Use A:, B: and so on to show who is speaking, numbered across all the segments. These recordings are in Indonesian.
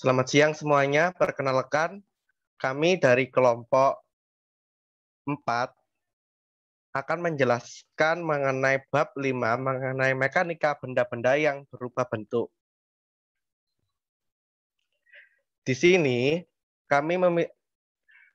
A: Selamat siang semuanya. Perkenalkan, kami dari kelompok 4 akan menjelaskan mengenai bab 5 mengenai mekanika benda-benda yang berubah bentuk. Di sini kami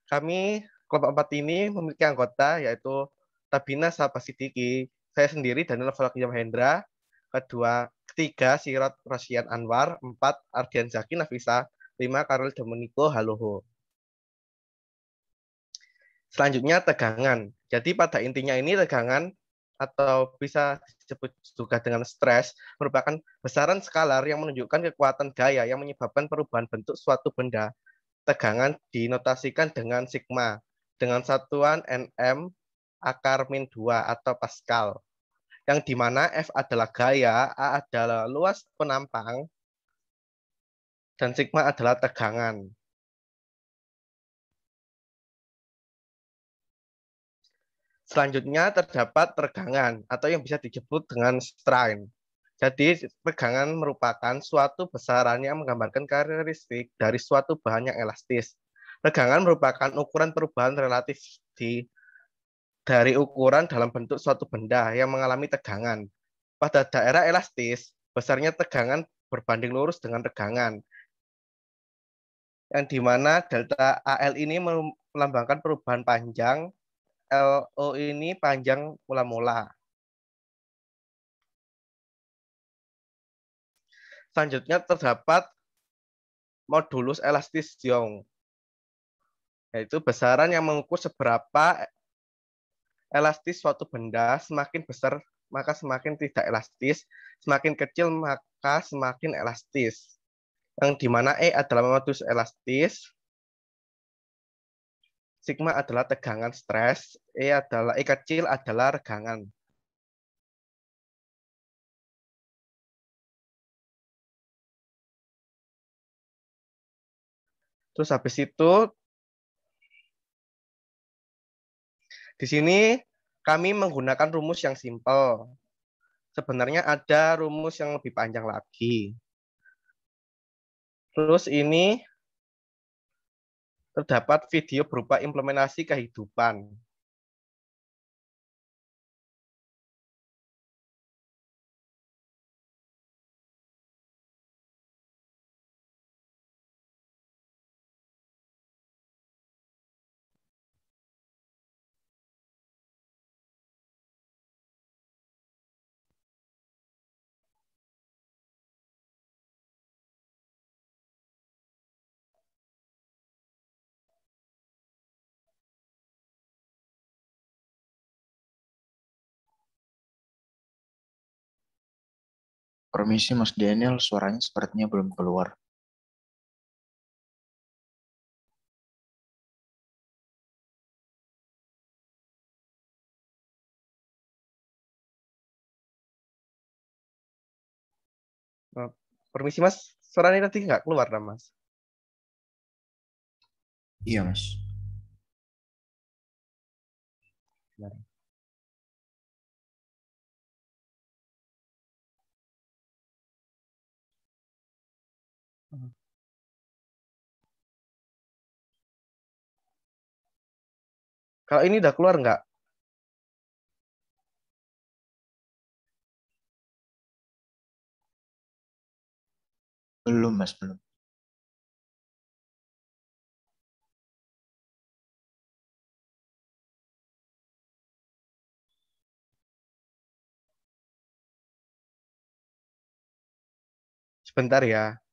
A: kami kelompok 4 ini memiliki anggota yaitu Tabina Sabasidiki, saya sendiri Daniel Falakiyam Hendra, kedua Ketiga, Sirot Rosian Anwar. Empat, Ardian Zaki Nafisa. Lima, Karel Domenico Haloho. Selanjutnya, tegangan. Jadi pada intinya ini tegangan atau bisa disebut juga dengan stres merupakan besaran skalar yang menunjukkan kekuatan gaya yang menyebabkan perubahan bentuk suatu benda. Tegangan dinotasikan dengan sigma dengan satuan nm akar min 2 atau Pascal yang di mana F adalah gaya, A adalah luas penampang, dan sigma adalah tegangan. Selanjutnya terdapat tegangan atau yang bisa disebut dengan strain. Jadi tegangan merupakan suatu besaran yang menggambarkan karakteristik dari suatu bahan yang elastis. Tegangan merupakan ukuran perubahan relatif di dari ukuran dalam bentuk suatu benda yang mengalami tegangan. Pada daerah elastis, besarnya tegangan berbanding lurus dengan tegangan. Yang di mana delta AL ini melambangkan perubahan panjang, LO ini panjang mula-mula. Selanjutnya terdapat modulus elastis Young, yaitu besaran yang mengukur seberapa elastis suatu benda semakin besar maka semakin tidak elastis, semakin kecil maka semakin elastis. Yang di mana E adalah modus elastis, sigma adalah tegangan stres, E adalah E kecil adalah regangan. Terus habis itu Di sini kami menggunakan rumus yang simpel. Sebenarnya ada rumus yang lebih panjang lagi. Terus ini terdapat video berupa implementasi kehidupan.
B: Permisi Mas Daniel, suaranya sepertinya belum keluar.
A: Oh, permisi Mas, suaranya tadi nggak keluar dah Mas.
B: Iya Mas.
A: Kalau ini udah keluar nggak?
B: Belum, Mas, belum.
A: Sebentar ya.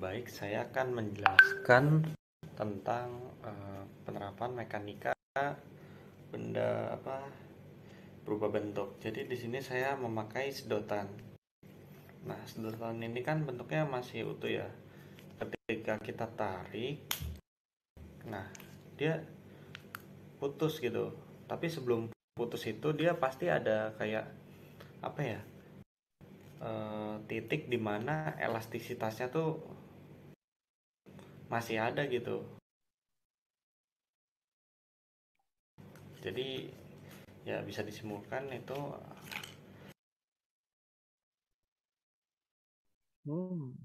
C: Baik, saya akan menjelaskan tentang uh, penerapan mekanika benda apa berubah bentuk. Jadi di sini saya memakai sedotan. Nah, sedotan ini kan bentuknya masih utuh ya. Ketika kita tarik, nah dia putus gitu. Tapi sebelum putus itu dia pasti ada kayak apa ya? eh, titik di mana elastisitasnya tuh masih ada gitu jadi ya bisa disimpulkan itu
A: Hmm.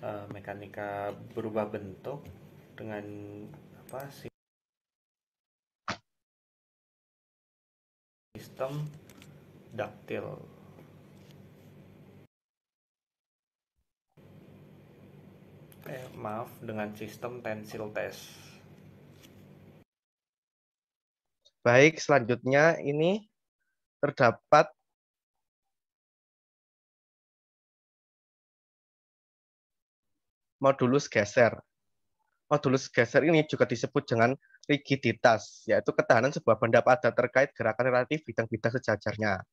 C: eh, mekanika berubah bentuk dengan apa sih sistem daktil eh maaf dengan sistem tensil test
A: Baik, selanjutnya ini terdapat modulus geser. Modulus geser ini juga disebut dengan rigiditas, yaitu ketahanan sebuah benda padat terkait gerakan relatif bidang-bidang sejajarnya.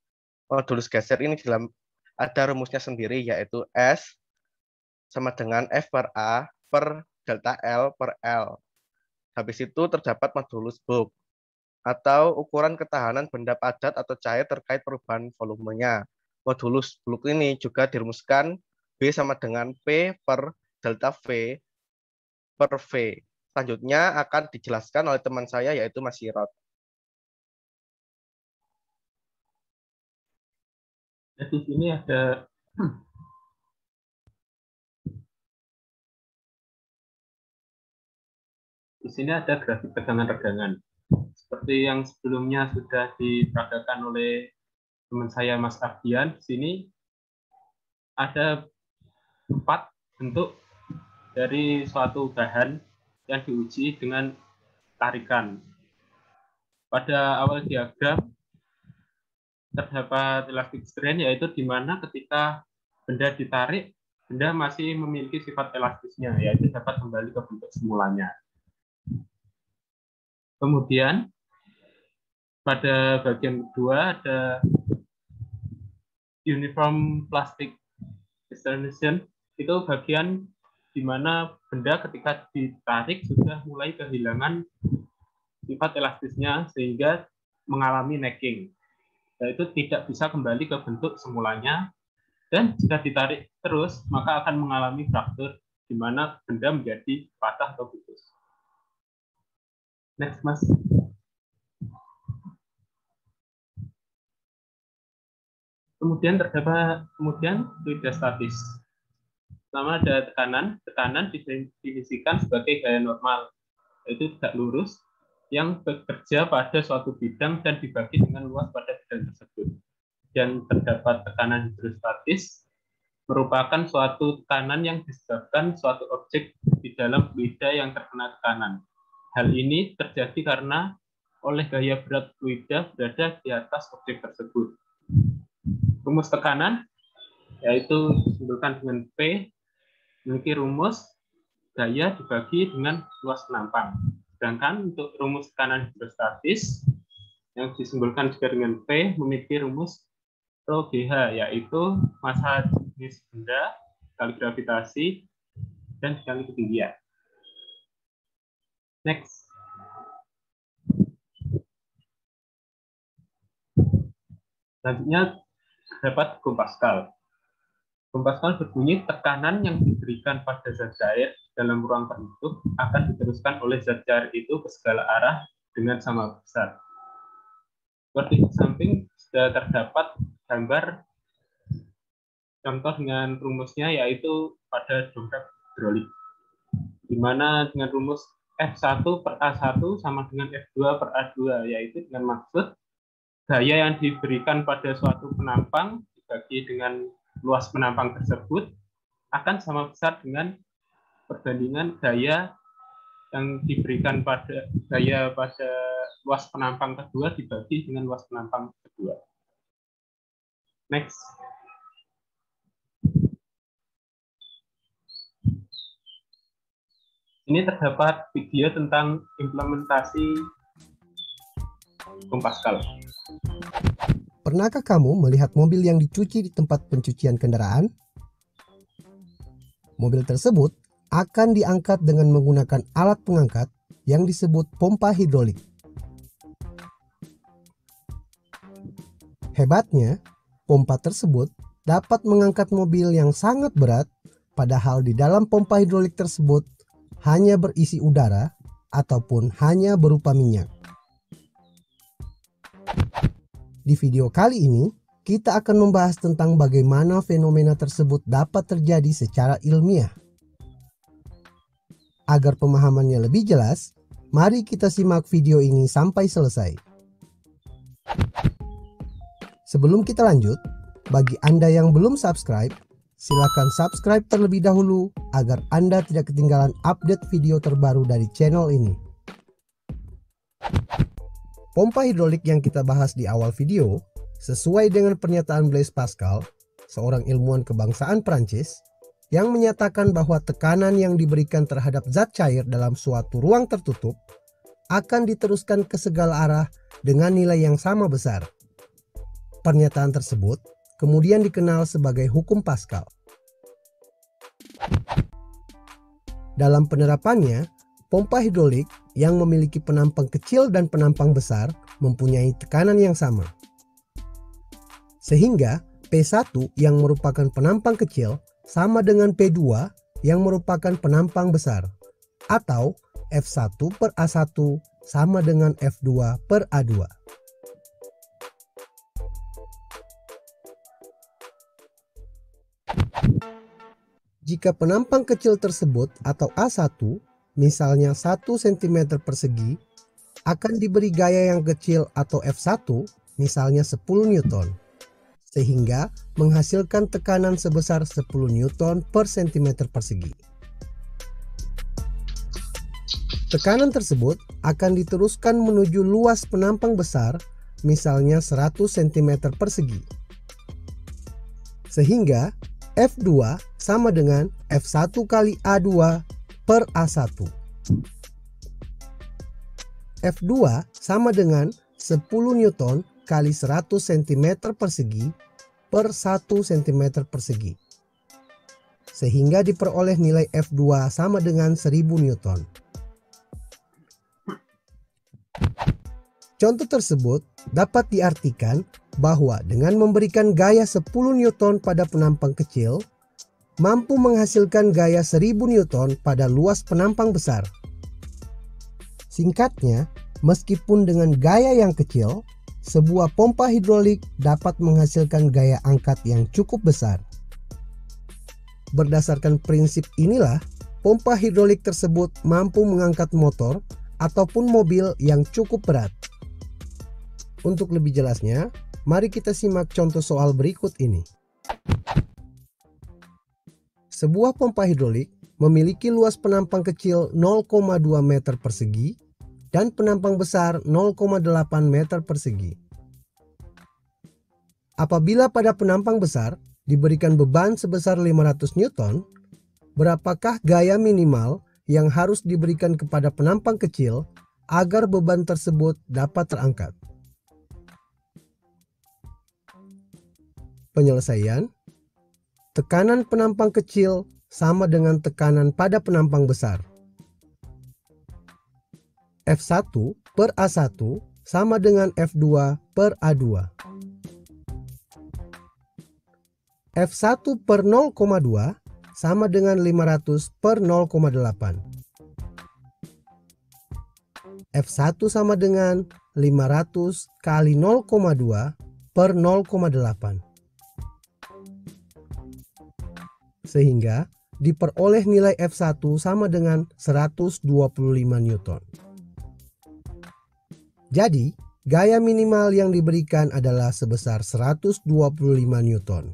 A: Modulus geser ini dalam ada rumusnya sendiri, yaitu S sama dengan F per A per delta L per L. Habis itu terdapat modulus Hooke, atau ukuran ketahanan benda padat atau cair terkait perubahan volumenya. Modulus Hooke ini juga dirumuskan B sama dengan P per delta V per V. Selanjutnya akan dijelaskan oleh teman saya yaitu Mas Sirot.
D: Jadi sini ada di sini ada grafik tegangan regangan. Seperti yang sebelumnya sudah diperagakan oleh teman saya Mas Ardian, di sini ada empat bentuk dari suatu bahan yang diuji dengan tarikan. Pada awal diagram terdapat elastic strain yaitu di mana ketika benda ditarik, benda masih memiliki sifat elastisnya, yaitu dapat kembali ke bentuk semulanya. Kemudian pada bagian kedua ada uniform plastic externation itu bagian di mana benda ketika ditarik sudah mulai kehilangan sifat elastisnya sehingga mengalami necking. Yaitu tidak bisa kembali ke bentuk semulanya. Dan jika ditarik terus maka akan mengalami fraktur di mana benda menjadi patah atau putus. Next, Mas. Kemudian terdapat kemudian fluida statis. Pertama ada tekanan. Tekanan didefinisikan sebagai gaya normal, yaitu tidak lurus, yang bekerja pada suatu bidang dan dibagi dengan luas pada bidang tersebut. Dan terdapat tekanan hidrostatis, merupakan suatu tekanan yang disebabkan suatu objek di dalam fluida yang terkena tekanan. Hal ini terjadi karena oleh gaya berat fluida berada di atas objek tersebut. Rumus tekanan yaitu disimpulkan dengan P memiliki rumus gaya dibagi dengan luas penampang. Sedangkan untuk rumus tekanan hidrostatis yang disimbolkan juga dengan P memiliki rumus Rho GH yaitu massa jenis benda kali gravitasi dan kali ketinggian. Next. Selanjutnya dapat. Hukum Pascal berbunyi tekanan yang diberikan pada zat cair dalam ruang tertutup akan diteruskan oleh zat cair itu ke segala arah dengan sama besar. Seperti di samping sudah terdapat gambar contoh dengan rumusnya yaitu pada dompet hidrolik. Di mana dengan rumus F1 per A1 sama dengan F2 per A2, yaitu dengan maksud gaya yang diberikan pada suatu penampang dibagi dengan luas penampang tersebut akan sama besar dengan perbandingan gaya yang diberikan pada gaya pada luas penampang kedua dibagi dengan luas penampang kedua. Next. Ini terdapat video tentang implementasi hukum Pascal.
E: Pernahkah kamu melihat mobil yang dicuci di tempat pencucian kendaraan? Mobil tersebut akan diangkat dengan menggunakan alat pengangkat yang disebut pompa hidrolik. Hebatnya, pompa tersebut dapat mengangkat mobil yang sangat berat, padahal di dalam pompa hidrolik tersebut hanya berisi udara ataupun hanya berupa minyak. Di video kali ini, kita akan membahas tentang bagaimana fenomena tersebut dapat terjadi secara ilmiah. Agar pemahamannya lebih jelas, mari kita simak video ini sampai selesai. Sebelum kita lanjut, bagi Anda yang belum subscribe, silakan subscribe terlebih dahulu agar Anda tidak ketinggalan update video terbaru dari channel ini. Pompa hidrolik yang kita bahas di awal video, sesuai dengan pernyataan Blaise Pascal, seorang ilmuwan kebangsaan Prancis, yang menyatakan bahwa tekanan yang diberikan terhadap zat cair dalam suatu ruang tertutup akan diteruskan ke segala arah dengan nilai yang sama besar. Pernyataan tersebut kemudian dikenal sebagai hukum Pascal. Dalam penerapannya, pompa hidrolik yang memiliki penampang kecil dan penampang besar mempunyai tekanan yang sama. Sehingga P1 yang merupakan penampang kecil sama dengan P2 yang merupakan penampang besar atau F1 per A1 sama dengan F2 per A2. Jika penampang kecil tersebut atau A1 misalnya 1 cm persegi akan diberi gaya yang kecil atau F1 misalnya 10 Newton sehingga menghasilkan tekanan sebesar 10 Newton per cm persegi. Tekanan tersebut akan diteruskan menuju luas penampang besar, misalnya 100 cm persegi. Sehingga F2 sama dengan F1 kali A2 per A1. F2 sama dengan 10 Newton kali 100 cm persegi per 1 cm persegi. Sehingga diperoleh nilai F2 sama dengan 1000 Newton. Contoh tersebut dapat diartikan bahwa dengan memberikan gaya 10 Newton pada penampang kecil, mampu menghasilkan gaya 1000 Newton pada luas penampang besar. Singkatnya, meskipun dengan gaya yang kecil, sebuah pompa hidrolik dapat menghasilkan gaya angkat yang cukup besar. Berdasarkan prinsip inilah, pompa hidrolik tersebut mampu mengangkat motor ataupun mobil yang cukup berat. Untuk lebih jelasnya, mari kita simak contoh soal berikut ini. Sebuah pompa hidrolik memiliki luas penampang kecil 0,2 meter persegi dan penampang besar 0,8 meter persegi. Apabila pada penampang besar diberikan beban sebesar 500 Newton, berapakah gaya minimal yang harus diberikan kepada penampang kecil agar beban tersebut dapat terangkat? Penyelesaian Tekanan penampang kecil sama dengan tekanan pada penampang besar. F1 per A1 sama dengan F2 per A2. F1 per 0,2 sama dengan 500 per 0,8. F1 sama dengan 500 kali 0,2 per 0,8. Sehingga diperoleh nilai F1 sama dengan 125 Newton. Jadi, gaya minimal yang diberikan adalah sebesar 125 Newton.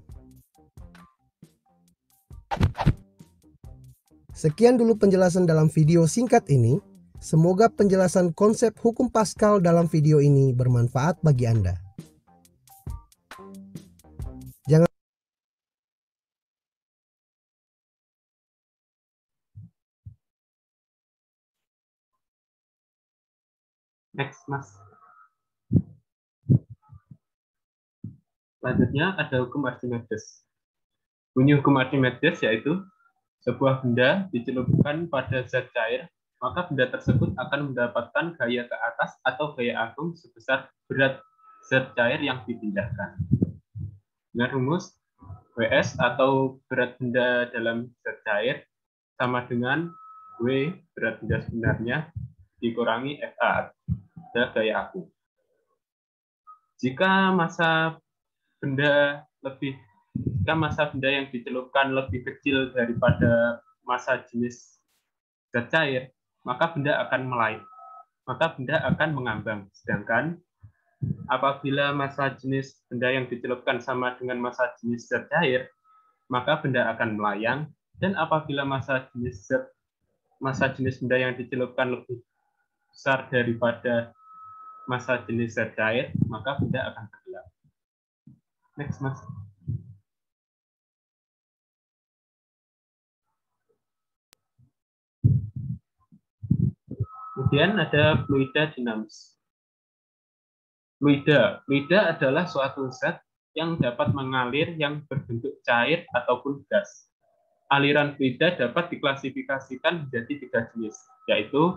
E: Sekian dulu penjelasan dalam video singkat ini. Semoga penjelasan konsep hukum Pascal dalam video ini bermanfaat bagi Anda.
D: Next, Mas. Selanjutnya ada hukum Archimedes. Bunyi hukum Archimedes yaitu sebuah benda dicelupkan pada zat cair, maka benda tersebut akan mendapatkan gaya ke atas atau gaya agung sebesar berat zat cair yang dipindahkan. Dengan rumus WS atau berat benda dalam zat cair sama dengan W berat benda sebenarnya dikurangi FA ada gaya aku. Jika masa benda lebih jika masa benda yang dicelupkan lebih kecil daripada masa jenis zat cair, maka benda akan melayang maka benda akan mengambang. Sedangkan apabila massa jenis benda yang dicelupkan sama dengan massa jenis zat cair, maka benda akan melayang. Dan apabila massa jenis zat, massa jenis benda yang dicelupkan lebih besar daripada massa jenis zat cair, maka benda akan tenggelam. Next, Mas. Kemudian ada fluida dinamis. Fluida. Fluida adalah suatu zat yang dapat mengalir yang berbentuk cair ataupun gas. Aliran fluida dapat diklasifikasikan menjadi tiga jenis, yaitu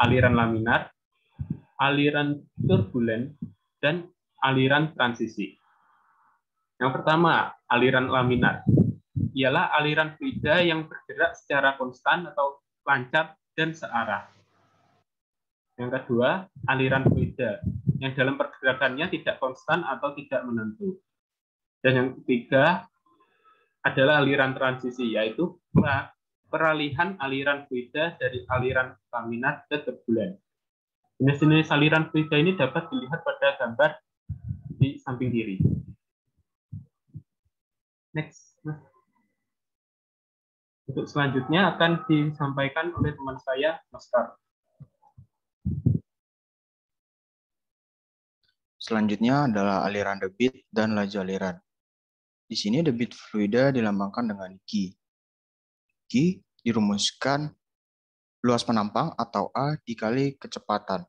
D: aliran laminar, aliran turbulen, dan aliran transisi. Yang pertama, aliran laminar. Ialah aliran fluida yang bergerak secara konstan atau lancar dan searah yang kedua, aliran fluida yang dalam pergerakannya tidak konstan atau tidak menentu. Dan yang ketiga adalah aliran transisi, yaitu peralihan aliran fluida dari aliran laminar ke turbulen. Jenis-jenis aliran fluida ini dapat dilihat pada gambar di samping kiri. Next. Untuk selanjutnya akan disampaikan oleh teman saya, Mas Kar.
B: Selanjutnya adalah aliran debit dan laju aliran. Di sini debit fluida dilambangkan dengan G. G dirumuskan luas penampang atau A dikali kecepatan.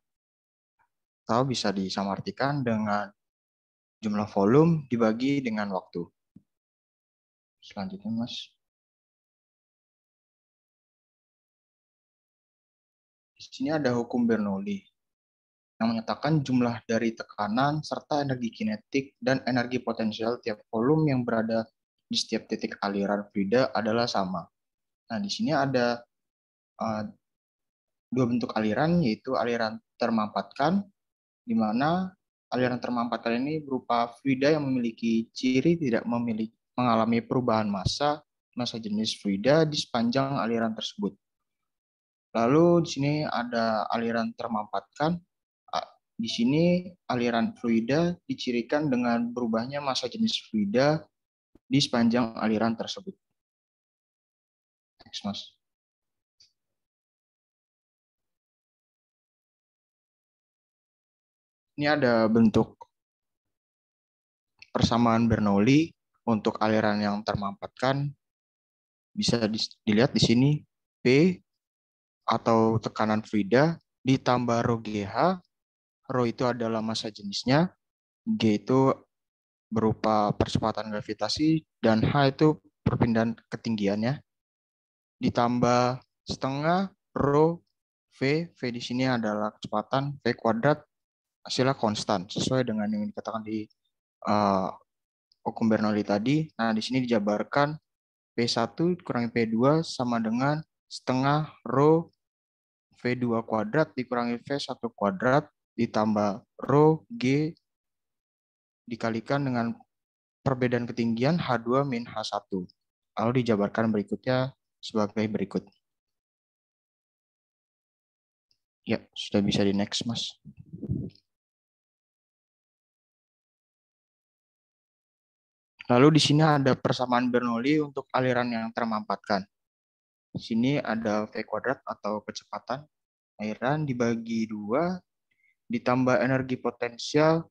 B: Atau bisa disamartikan dengan jumlah volume dibagi dengan waktu. Selanjutnya, Mas. Di sini ada hukum Bernoulli yang menyatakan jumlah dari tekanan serta energi kinetik dan energi potensial tiap volume yang berada di setiap titik aliran fluida adalah sama. Nah, di sini ada uh, dua bentuk aliran, yaitu aliran termampatkan, di mana aliran termampatkan ini berupa fluida yang memiliki ciri tidak memiliki mengalami perubahan massa, massa jenis fluida di sepanjang aliran tersebut. Lalu di sini ada aliran termampatkan, di sini aliran fluida dicirikan dengan berubahnya massa jenis fluida di sepanjang aliran tersebut. Next, Mas. Ini ada bentuk persamaan Bernoulli untuk aliran yang termampatkan. Bisa dilihat di sini P atau tekanan fluida ditambah rho GH Rho itu adalah massa jenisnya, G itu berupa percepatan gravitasi, dan H itu perpindahan ketinggiannya. Ditambah setengah rho V, V di sini adalah kecepatan, V kuadrat hasilnya konstan, sesuai dengan yang dikatakan di uh, hukum Bernoulli tadi. Nah, di sini dijabarkan P1 kurangi P2 sama dengan setengah rho V2 kuadrat dikurangi V1 kuadrat ditambah rho G dikalikan dengan perbedaan ketinggian H2 min H1. Lalu dijabarkan berikutnya sebagai berikut. Ya, sudah bisa di next, Mas. Lalu di sini ada persamaan Bernoulli untuk aliran yang termampatkan. Di sini ada V kuadrat atau kecepatan aliran dibagi dua ditambah energi potensial,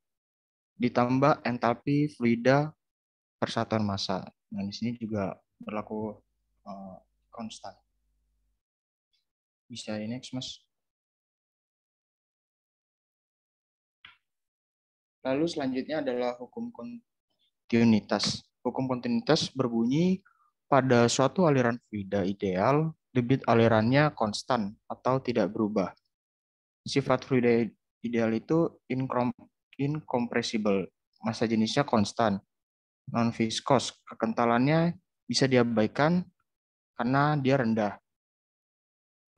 B: ditambah entalpi fluida persatuan massa. Nah, di sini juga berlaku uh, konstan. Bisa ini, next, Mas. Lalu selanjutnya adalah hukum kontinuitas. Hukum kontinuitas berbunyi pada suatu aliran fluida ideal, debit alirannya konstan atau tidak berubah. Sifat fluida ideal itu incompressible. Massa jenisnya konstan. Non-viskos, kekentalannya bisa diabaikan karena dia rendah.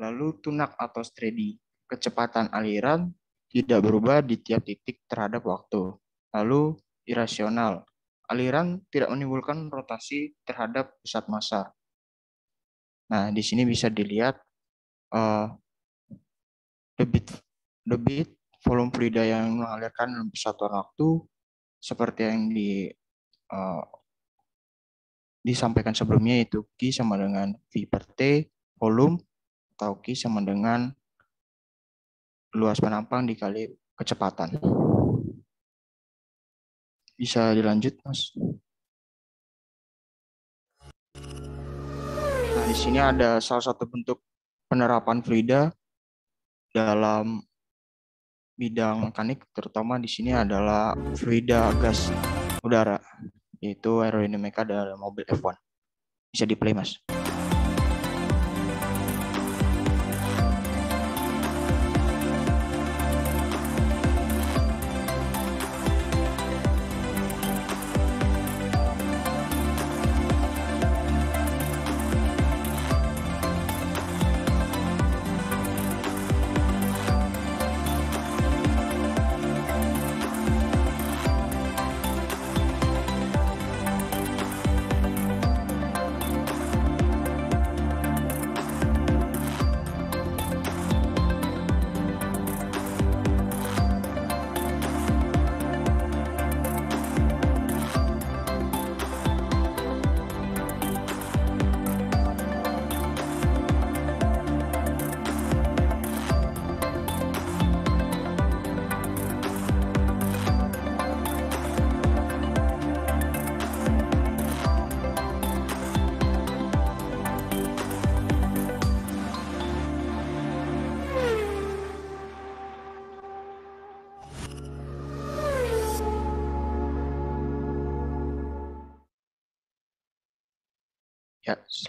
B: Lalu tunak atau steady, kecepatan aliran tidak berubah di tiap titik terhadap waktu. Lalu irasional, aliran tidak menimbulkan rotasi terhadap pusat massa. Nah, di sini bisa dilihat uh, debit debit volume fluida yang mengalirkan dalam persatuan waktu seperti yang di uh, disampaikan sebelumnya yaitu Q sama dengan V per T volume atau Q sama dengan luas penampang dikali kecepatan. Bisa dilanjut, Mas? Nah, di sini ada salah satu bentuk penerapan fluida dalam bidang mekanik, terutama di sini adalah fluida gas udara, yaitu aerodinamika dalam mobil F1. Bisa di-play, Mas.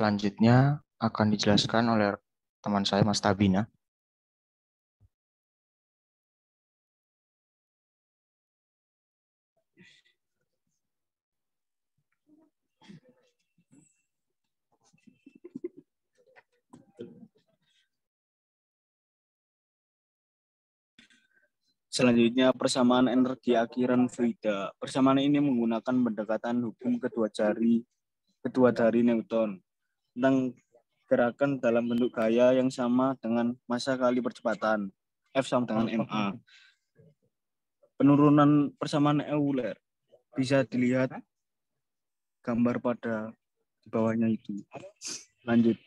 B: Selanjutnya akan dijelaskan oleh teman saya Mas Tabina.
F: Selanjutnya, persamaan energi akhiran fluida. Persamaan ini menggunakan pendekatan hukum kedua jari kedua jari Newton tentang gerakan dalam bentuk gaya yang sama dengan massa kali percepatan F sama dengan ma. Penurunan persamaan Euler bisa dilihat gambar pada di bawahnya itu. Lanjut.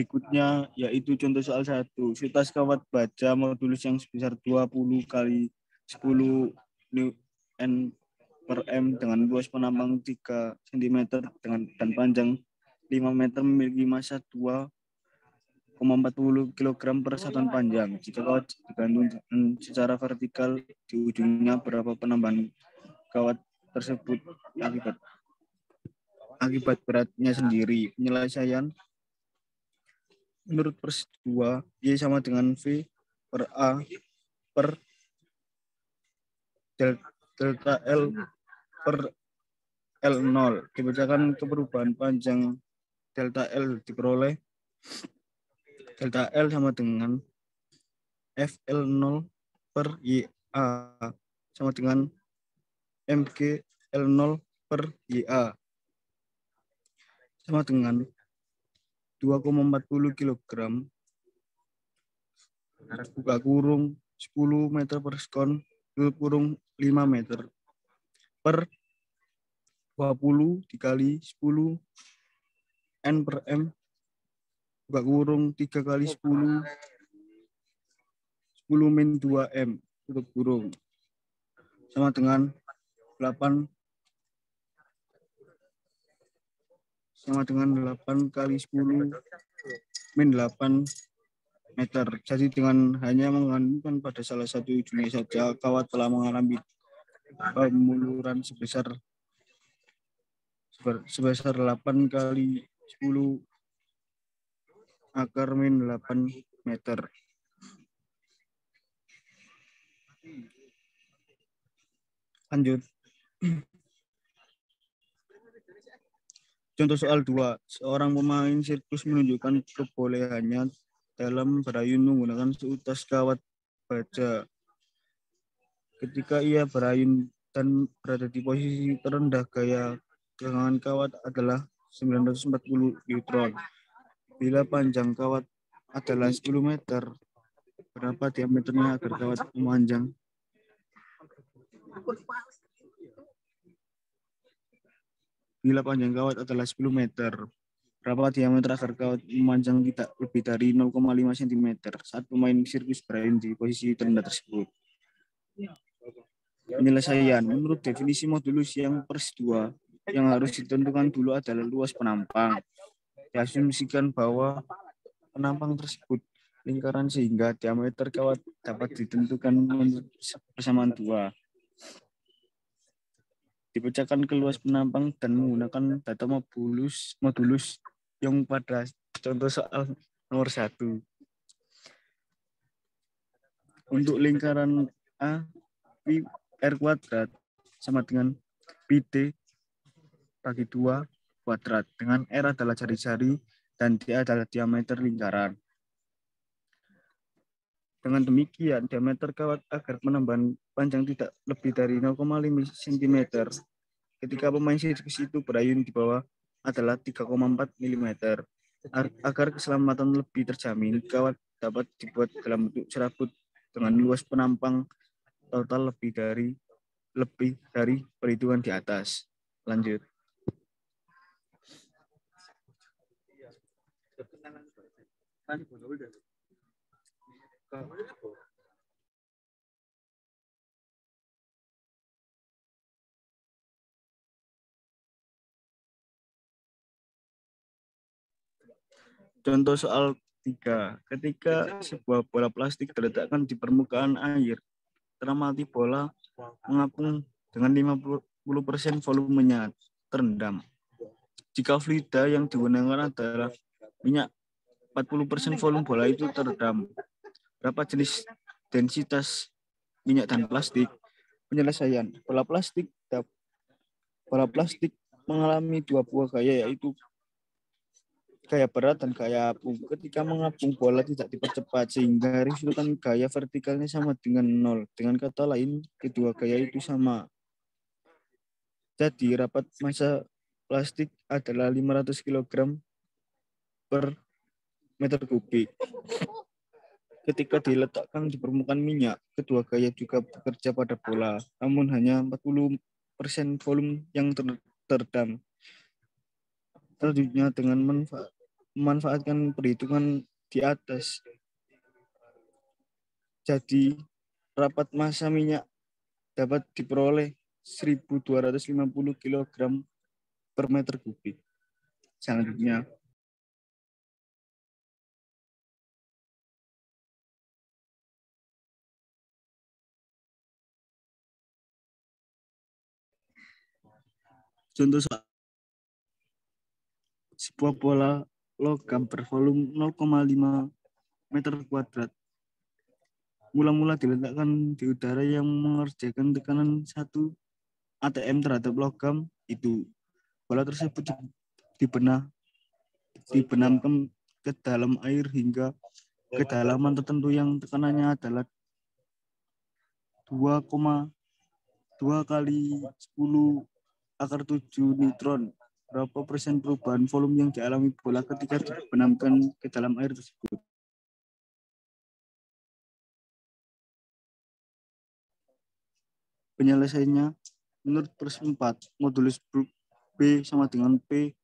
F: Berikutnya yaitu contoh soal satu. Sitas kawat baja modulus yang sebesar 20 kali 10 N per M dengan luas penampang 3 cm dengan dan panjang 5 meter memiliki massa 2,40 kg per satuan panjang. Jika kawat digantung secara vertikal di ujungnya berapa penambahan kawat tersebut akibat akibat beratnya sendiri. Penyelesaian menurut persis 2 Y sama dengan V per A per delta L per L0. Dibacakan keperubahan panjang delta L diperoleh delta L sama dengan FL0 per YA sama dengan MG L0 per YA sama dengan 2,40 kg buka kurung 10 meter per sekon tutup kurung 5 meter. Per 20 dikali 10 N per M buka kurung 3 kali 10 10 min 2 M tutup kurung. Sama dengan 8 sama dengan 8 kali 10 min 8 meter. Jadi dengan hanya mengandungkan pada salah satu ujungnya saja, kawat telah mengalami pemuluran sebesar sebesar 8 kali 10 akar min 8 meter. Lanjut. Contoh soal 2. Seorang pemain sirkus menunjukkan kebolehannya dalam berayun menggunakan seutas kawat baja. Ketika ia berayun dan berada di posisi terendah gaya tegangan kawat adalah 940 neutron. Bila panjang kawat adalah 10 meter, berapa diameternya agar kawat memanjang? Bila panjang kawat adalah 10 meter, berapa diameter agar kawat memanjang tidak lebih dari 0,5 cm saat pemain sirkus berayun di posisi terendah tersebut. Penyelesaian. Menurut definisi modulus yang pers 2, yang harus ditentukan dulu adalah luas penampang. Diasumsikan bahwa penampang tersebut lingkaran sehingga diameter kawat dapat ditentukan menurut persamaan dua. Dipecahkan ke luas penampang dan menggunakan data modulus modulus yang pada contoh soal nomor satu. Untuk lingkaran A, pi R kuadrat sama dengan D bagi 2 kuadrat dengan R adalah jari-jari dan D adalah diameter lingkaran. Dengan demikian, diameter kawat agar penambahan panjang tidak lebih dari 0,5 cm ketika pemain sirkus itu berayun di bawah adalah 3,4 mm. Agar keselamatan lebih terjamin, kawat dapat dibuat dalam bentuk serabut dengan luas penampang total lebih dari lebih dari perhitungan di atas. Lanjut. Contoh soal tiga. Ketika sebuah bola plastik diletakkan di permukaan air, teramati bola mengapung dengan 50% volumenya terendam. Jika fluida yang digunakan adalah minyak 40% volume bola itu terendam. Berapa jenis densitas minyak dan plastik? Penyelesaian. Bola plastik bola plastik mengalami dua buah gaya yaitu gaya berat dan gaya apung. Ketika mengapung bola tidak dipercepat sehingga resultan gaya vertikalnya sama dengan nol. Dengan kata lain, kedua gaya itu sama. Jadi rapat massa plastik adalah 500 kg per meter kubik. Ketika diletakkan di permukaan minyak, kedua gaya juga bekerja pada bola, namun hanya 40 persen volume yang ter terdam. Selanjutnya dengan manfaat, memanfaatkan perhitungan di atas. Jadi rapat massa minyak dapat diperoleh 1250 kg per meter kubik. Selanjutnya Contoh sebuah bola logam bervolume 0,5 meter kuadrat. Mula-mula diletakkan di udara yang mengerjakan tekanan satu ATM terhadap logam itu. Bola tersebut dibenah dibenamkan ke dalam air hingga kedalaman tertentu yang tekanannya adalah 2,2 kali 10 akar 7 neutron. Berapa persen perubahan volume yang dialami bola ketika dibenamkan ke dalam air tersebut? Penyelesaiannya, menurut pers 4, modulus B sama dengan P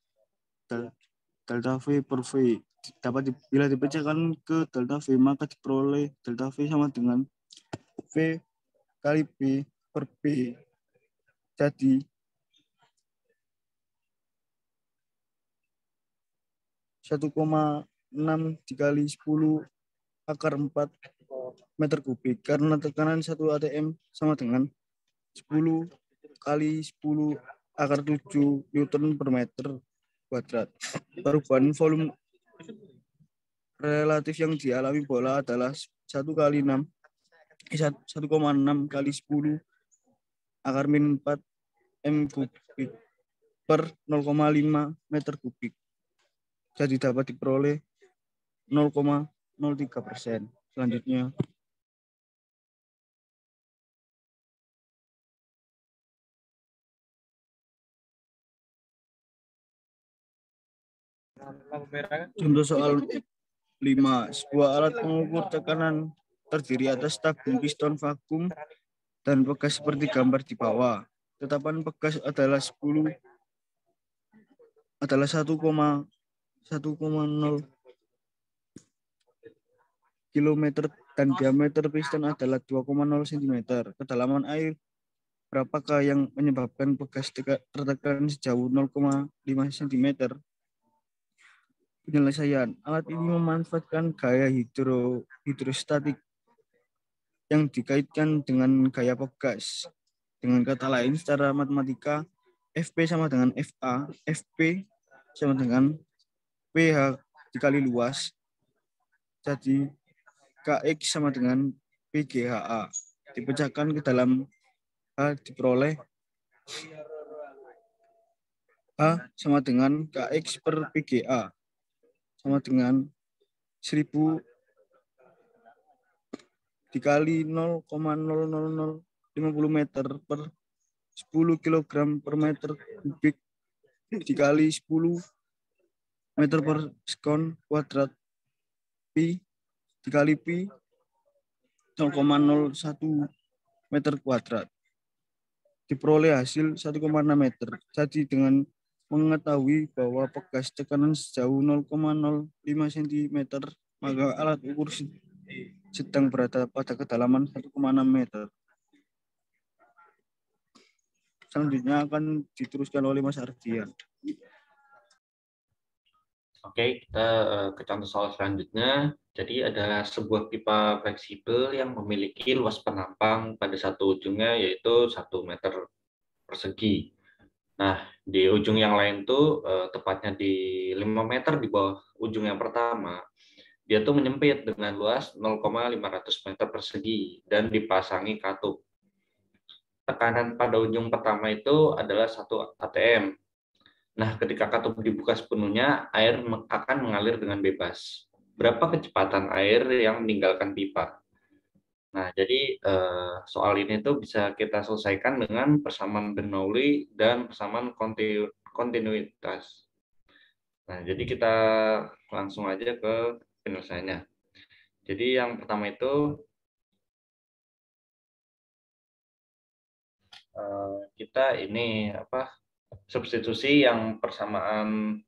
F: delta V per V. Dapat bila dipecahkan ke delta V, maka diperoleh delta V sama dengan V kali P per P. Jadi, 1,6 dikali 10 akar 4 meter kubik karena tekanan 1 ATM sama dengan 10 kali 10 akar 7 Newton per meter kuadrat. Perubahan volume relatif yang dialami bola adalah 1 kali 6 1,6 kali 10 akar min 4 m kubik per 0,5 meter kubik. Jadi dapat diperoleh 0,03 persen. Selanjutnya, contoh soal 5. Sebuah alat pengukur tekanan terdiri atas tabung piston vakum dan pegas seperti gambar di bawah. Tetapan pegas adalah 10 adalah 1,1,0 km dan diameter piston adalah 2,0 cm. Kedalaman air berapakah yang menyebabkan pegas tertekan sejauh 0,5 cm? Penyelesaian. Alat ini memanfaatkan gaya hidro, hidrostatik yang dikaitkan dengan gaya pegas. Dengan kata lain, secara matematika, FP sama dengan FA, FP sama dengan PH dikali luas. Jadi KX sama dengan PGHA. Dipecahkan ke dalam H diperoleh H sama dengan KX per PGA sama dengan 1000 dikali 0,00050 meter per 10 kg per meter kubik dikali 10 meter per sekon kuadrat pi dikali pi 0,01 meter kuadrat diperoleh hasil 1,6 meter. Jadi dengan mengetahui bahwa pegas tekanan sejauh 0,05 cm, maka alat ukur sedang berada pada kedalaman 1,6 meter. Selanjutnya akan diteruskan oleh Mas Ardian.
C: Oke, kita eh, ke contoh soal selanjutnya. Jadi adalah sebuah pipa fleksibel yang memiliki luas penampang pada satu ujungnya yaitu 1 meter persegi. Nah, di ujung yang lain tuh eh, tepatnya di 5 meter di bawah ujung yang pertama, dia tuh menyempit dengan luas 0,500 meter persegi dan dipasangi katup. Tekanan pada ujung pertama itu adalah satu ATM. Nah, ketika katup dibuka sepenuhnya, air akan mengalir dengan bebas. Berapa kecepatan air yang meninggalkan pipa? Nah, jadi eh, soal ini tuh bisa kita selesaikan dengan persamaan Bernoulli dan persamaan kontinuitas. Nah, jadi kita langsung aja ke penyelesaiannya. Jadi yang pertama itu eh, kita ini apa substitusi yang persamaan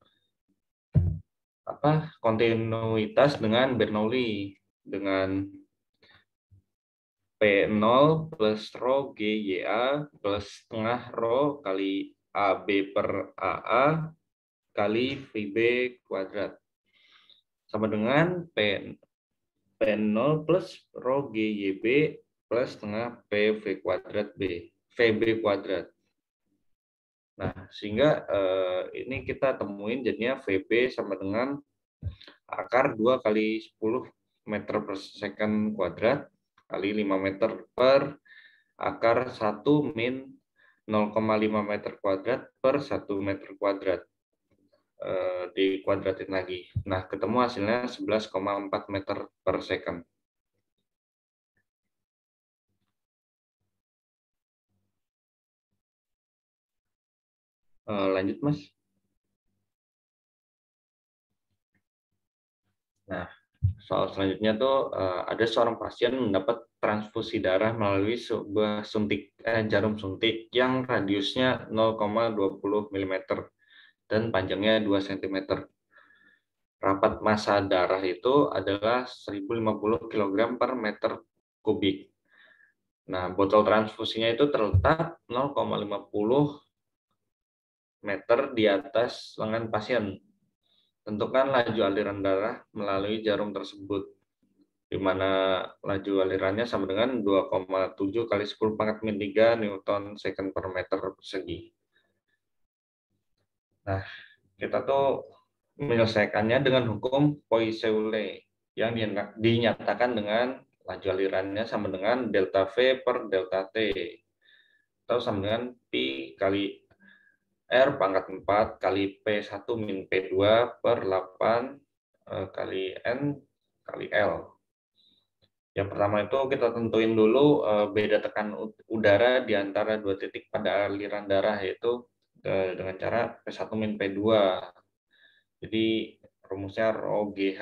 C: apa kontinuitas dengan Bernoulli dengan P0 plus rho GYA plus setengah rho kali AB per AA kali VB kuadrat. Sama dengan P, P0 plus rho GYB plus setengah PV kuadrat B. VB kuadrat. Nah, sehingga eh, ini kita temuin jadinya VB sama dengan akar 2 kali 10 meter per second kuadrat kali 5 meter per akar 1 min 0,5 meter kuadrat per 1 meter kuadrat. E, dikuadratin lagi. Nah, ketemu hasilnya 11,4 meter per second. Lanjut, Mas. Nah, soal selanjutnya tuh uh, ada seorang pasien mendapat transfusi darah melalui sebuah suntik eh, jarum suntik yang radiusnya 0,20 mm dan panjangnya 2 cm. Rapat massa darah itu adalah 1050 kg per meter kubik. Nah, botol transfusinya itu terletak 0,50 meter di atas lengan pasien Tentukan laju aliran darah melalui jarum tersebut, di mana laju alirannya sama dengan 2,7 kali 10 pangkat min 3 Newton second per meter persegi. Nah, kita tuh menyelesaikannya dengan hukum Poiseuille yang dinyatakan dengan laju alirannya sama dengan delta V per delta T atau sama dengan Pi kali R pangkat 4 kali P1 min P2 per 8 eh, kali N kali L. Yang pertama itu kita tentuin dulu eh, beda tekan udara di antara dua titik pada aliran darah yaitu eh, dengan cara P1 min P2. Jadi rumusnya rho GH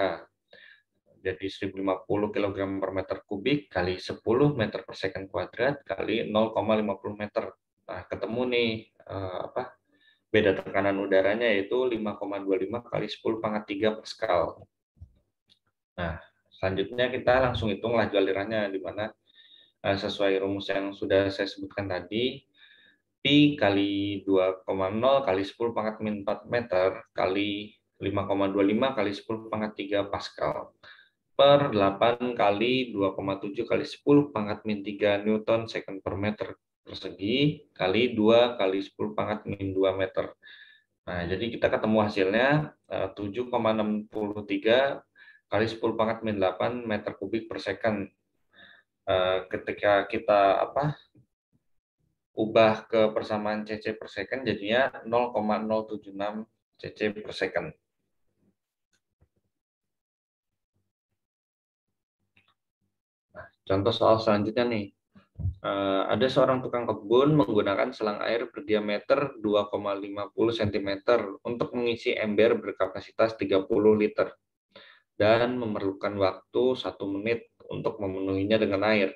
C: jadi 1050 kg per meter kubik kali 10 meter per second kuadrat kali 0,50 meter. Nah, ketemu nih apa beda tekanan udaranya yaitu 5,25 kali 10 pangkat 3 Pascal. Nah, selanjutnya kita langsung hitung laju alirannya di mana eh, sesuai rumus yang sudah saya sebutkan tadi pi kali 2,0 kali 10 pangkat min 4 meter kali 5,25 kali 10 pangkat 3 Pascal per 8 kali 2,7 kali 10 pangkat min 3 Newton second per meter persegi kali 2 kali 10 pangkat min 2 meter. Nah, jadi kita ketemu hasilnya 7,63 eh, kali 10 pangkat min 8 meter kubik per second. Eh, ketika kita apa ubah ke persamaan cc per second jadinya 0,076 cc per second. Contoh soal selanjutnya nih. Eh, ada seorang tukang kebun menggunakan selang air berdiameter 2,50 cm untuk mengisi ember berkapasitas 30 liter dan memerlukan waktu satu menit untuk memenuhinya dengan air.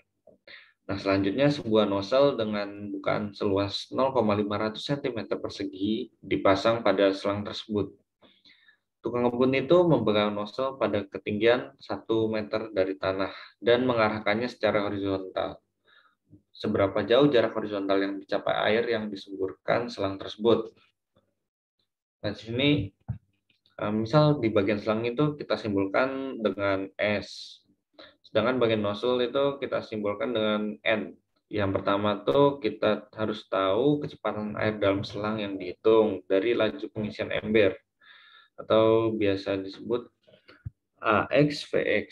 C: Nah, selanjutnya sebuah nozzle dengan bukaan seluas 0,500 cm persegi dipasang pada selang tersebut. Tukang kebun itu memegang nozzle pada ketinggian 1 meter dari tanah dan mengarahkannya secara horizontal. Seberapa jauh jarak horizontal yang dicapai air yang disuburkan selang tersebut. Nah, di sini eh, misal di bagian selang itu kita simbolkan dengan S. Sedangkan bagian nozzle itu kita simbolkan dengan N. Yang pertama tuh kita harus tahu kecepatan air dalam selang yang dihitung dari laju pengisian ember atau biasa disebut AX VX.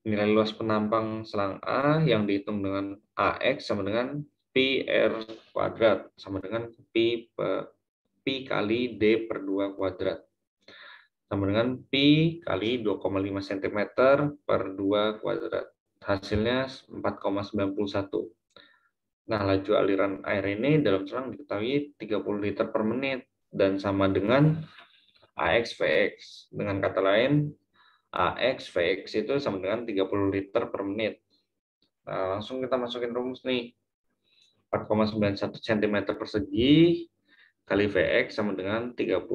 C: Nilai luas penampang selang A yang dihitung dengan AX sama dengan Pi R kuadrat sama dengan Pi, Pi kali D per 2 kuadrat. Sama dengan Pi kali 2,5 cm per 2 kuadrat. Hasilnya 4,91. Nah, laju aliran air ini dalam selang diketahui 30 liter per menit dan sama dengan AX VX. Dengan kata lain, AX VX itu sama dengan 30 liter per menit. Nah, langsung kita masukin rumus nih. 4,91 cm persegi kali VX sama dengan 30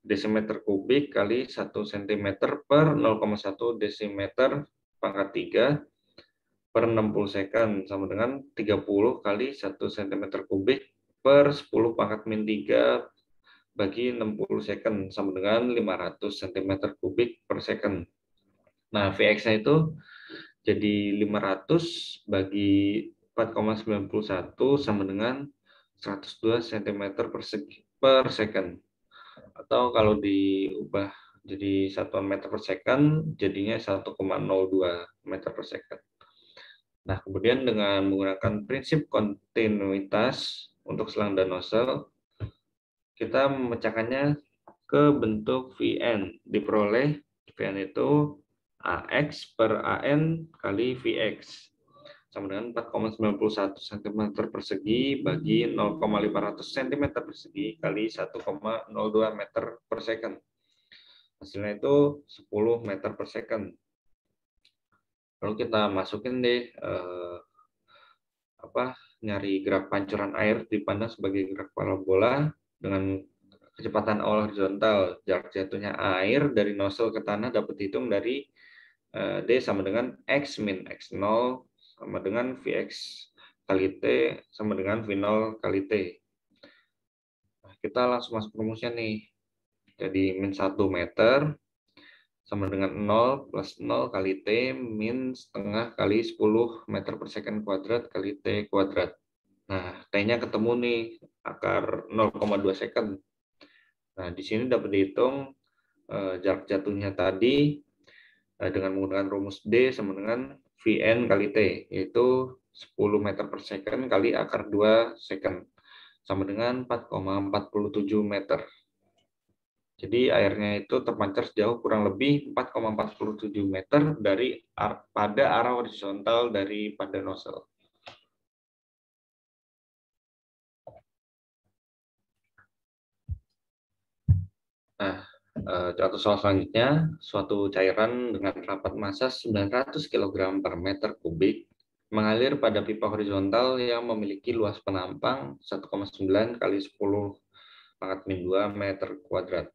C: desimeter kubik kali 1 cm per 0,1 desimeter pangkat 3 per 60 second sama dengan 30 kali 1 cm kubik per 10 pangkat min 3 bagi 60 second sama dengan 500 cm kubik per second. Nah, Vx-nya itu jadi 500 bagi 4,91 sama dengan 102 cm per, per second. Atau kalau diubah jadi satuan meter per second, jadinya 1,02 meter per second. Nah, kemudian dengan menggunakan prinsip kontinuitas untuk selang dan nozzle, kita memecahkannya ke bentuk Vn. Diperoleh Vn itu AX per AN kali Vx. Sama dengan 4,91 cm persegi bagi 0,500 cm persegi kali 1,02 meter per second. Hasilnya itu 10 meter per second. Lalu kita masukin deh eh, apa nyari gerak pancuran air dipandang sebagai gerak parabola dengan kecepatan awal horizontal, jarak jatuhnya air dari nozzle ke tanah dapat dihitung dari eh, D sama dengan X min X0 sama dengan Vx kali T sama dengan V0 kali T. Nah, kita langsung masuk rumusnya nih. Jadi min 1 meter sama dengan 0 plus 0 kali T min setengah kali 10 meter per second kuadrat kali T kuadrat. Nah, T-nya ketemu nih, akar 0,2 second. Nah, di sini dapat dihitung eh, jarak jatuhnya tadi eh, dengan menggunakan rumus D sama dengan Vn kali T, yaitu 10 meter per second kali akar 2 second, sama dengan 4,47 meter. Jadi airnya itu terpancar sejauh kurang lebih 4,47 meter dari pada arah horizontal dari pada Nah, eh, contoh soal selanjutnya, suatu cairan dengan rapat massa 900 kg per meter kubik mengalir pada pipa horizontal yang memiliki luas penampang 1,9 kali 10 pangkat min 2 meter kuadrat.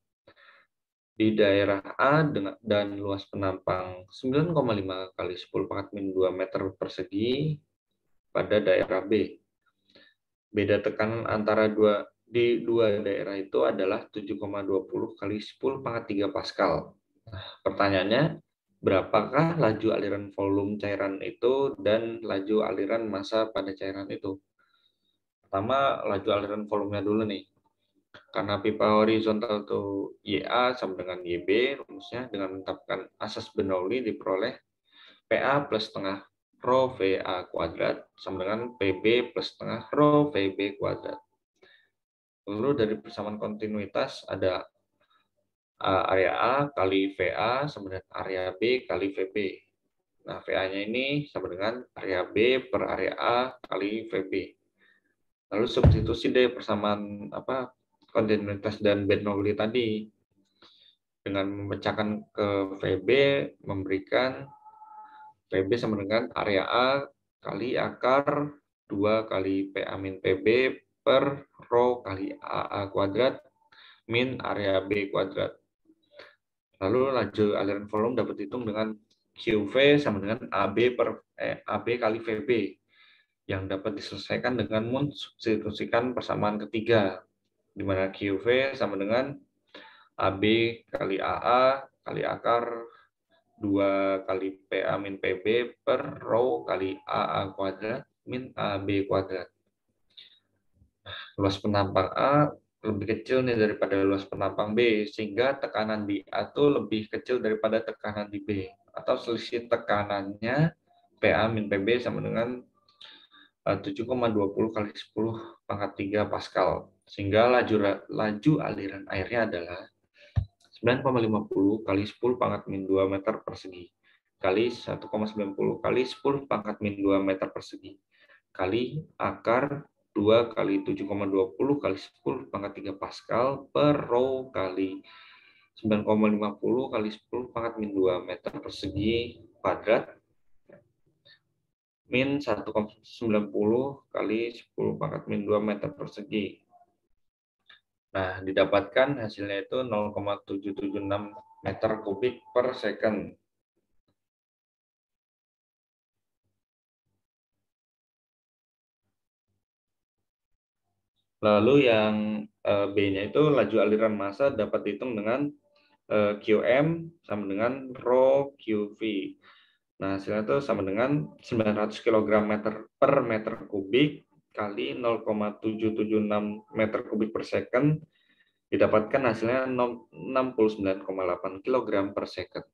C: Di daerah A dan luas penampang 9,5 kali 10 pangkat min 2 meter persegi pada daerah B. Beda tekanan antara dua di dua daerah itu adalah 7,20 kali 10 pangkat 3 Pascal. Nah, pertanyaannya, berapakah laju aliran volume cairan itu dan laju aliran massa pada cairan itu? Pertama, laju aliran volumenya dulu nih. Karena pipa horizontal itu YA sama dengan YB, rumusnya dengan menetapkan asas Bernoulli diperoleh PA plus setengah rho VA kuadrat sama dengan PB plus setengah rho VB kuadrat. Lalu dari persamaan kontinuitas ada area A kali VA sama dengan area B kali VB. Nah, VA-nya ini sama dengan area B per area A kali VB. Lalu substitusi dari persamaan apa kontinuitas dan Bernoulli tadi dengan memecahkan ke VB memberikan VB sama dengan area A kali akar 2 kali PA min PB per rho kali AA kuadrat min area B kuadrat. Lalu laju aliran volume dapat dihitung dengan QV sama dengan AB per eh, AB kali VB yang dapat diselesaikan dengan mensubstitusikan persamaan ketiga di mana QV sama dengan AB kali AA kali akar 2 kali PA min PB per rho kali AA kuadrat min AB kuadrat luas penampang A lebih kecil nih daripada luas penampang B, sehingga tekanan di A itu lebih kecil daripada tekanan di B. Atau selisih tekanannya PA min PB sama dengan 7,20 eh, kali 10 pangkat 3 Pascal. Sehingga laju, laju aliran airnya adalah 9,50 kali 10 pangkat min 2 meter persegi kali 1,90 kali 10 pangkat min 2 meter persegi kali akar 2 kali 7,20 kali 10 pangkat 3 Pascal per rho kali 9,50 kali 10 pangkat min 2 meter persegi kuadrat min 1,90 kali 10 pangkat min 2 meter persegi. Nah, didapatkan hasilnya itu 0,776 meter kubik per second. Lalu yang eh, B-nya itu laju aliran massa dapat dihitung dengan eh, QM sama dengan rho QV. Nah, hasilnya itu sama dengan 900 kg meter per meter kubik kali 0,776 meter kubik per second didapatkan hasilnya 69,8 kg per second.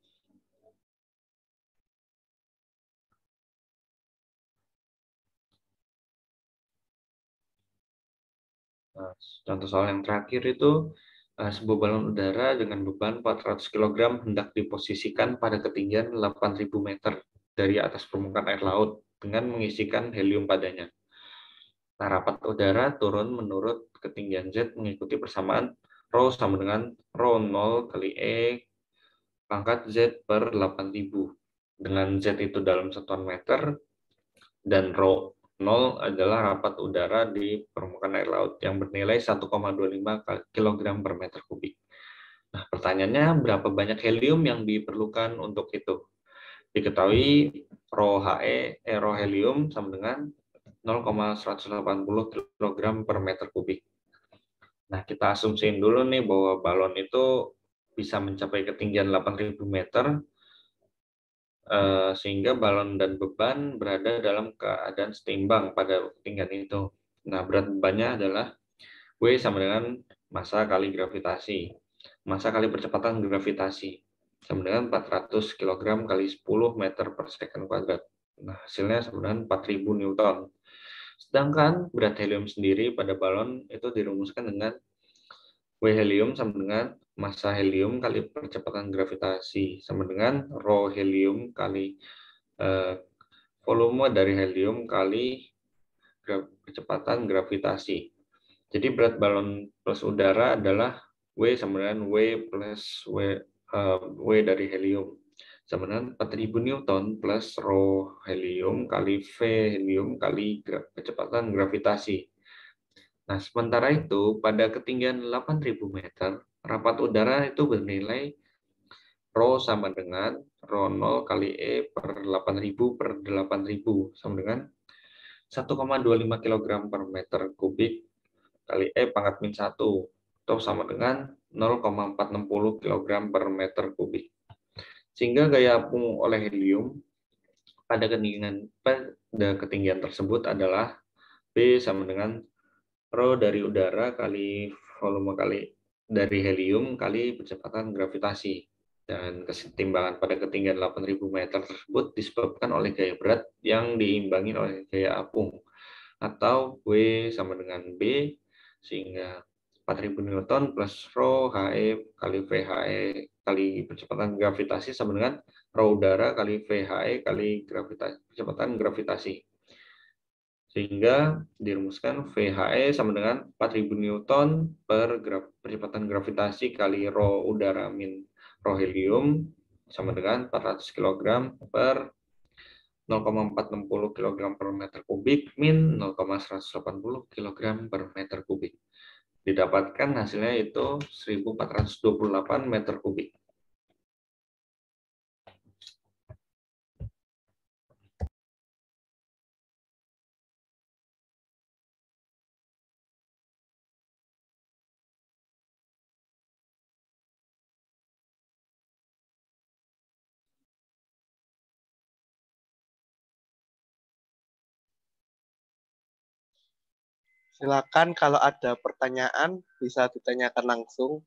C: Nah, contoh soal yang terakhir itu eh, sebuah balon udara dengan beban 400 kg hendak diposisikan pada ketinggian 8.000 meter dari atas permukaan air laut dengan mengisikan helium padanya. Nah, rapat udara turun menurut ketinggian Z mengikuti persamaan rho sama dengan rho 0 kali E pangkat Z per 8.000. Dengan Z itu dalam satuan meter dan rho 0 adalah rapat udara di permukaan air laut yang bernilai 1,25 kg per meter kubik. Nah, pertanyaannya berapa banyak helium yang diperlukan untuk itu? Diketahui rho He, eh, rho helium sama dengan 0,180 kg per meter kubik. Nah, kita asumsiin dulu nih bahwa balon itu bisa mencapai ketinggian 8.000 meter sehingga balon dan beban berada dalam keadaan setimbang pada ketinggian itu. Nah, berat bebannya adalah W sama dengan massa kali gravitasi. Massa kali percepatan gravitasi sama dengan 400 kg kali 10 meter per second kuadrat. Nah, hasilnya sama dengan 4000 Newton. Sedangkan berat helium sendiri pada balon itu dirumuskan dengan W helium sama dengan massa helium kali percepatan gravitasi sama dengan rho helium kali eh, volume dari helium kali kecepatan gravitasi. Jadi berat balon plus udara adalah W sama dengan W plus W, uh, W dari helium. Sama dengan 4000 Newton plus rho helium kali V helium kali kecepatan gravitasi. Nah, sementara itu pada ketinggian 8000 meter, rapat udara itu bernilai rho sama dengan rho 0 kali E per 8000 per 8000 sama dengan 1,25 kg per meter kubik kali E pangkat min 1 atau sama dengan 0,460 kg per meter kubik. Sehingga gaya apung oleh helium pada ketinggian pada ketinggian tersebut adalah B sama dengan rho dari udara kali volume kali dari helium kali kecepatan gravitasi dan kesetimbangan pada ketinggian 8.000 meter tersebut disebabkan oleh gaya berat yang diimbangi oleh gaya apung atau W sama dengan B sehingga 4000 Newton plus rho HE kali VHE kali percepatan gravitasi sama dengan rho udara kali VHE kali gravitasi, percepatan gravitasi. Sehingga dirumuskan VHE sama dengan 4000 Newton per percepatan gravitasi kali rho udara min rho helium sama dengan 400 kg per 0,460 kg per meter kubik min 0,180 kg per meter kubik. Didapatkan hasilnya itu 1428 meter kubik.
A: Silakan kalau ada pertanyaan bisa ditanyakan langsung.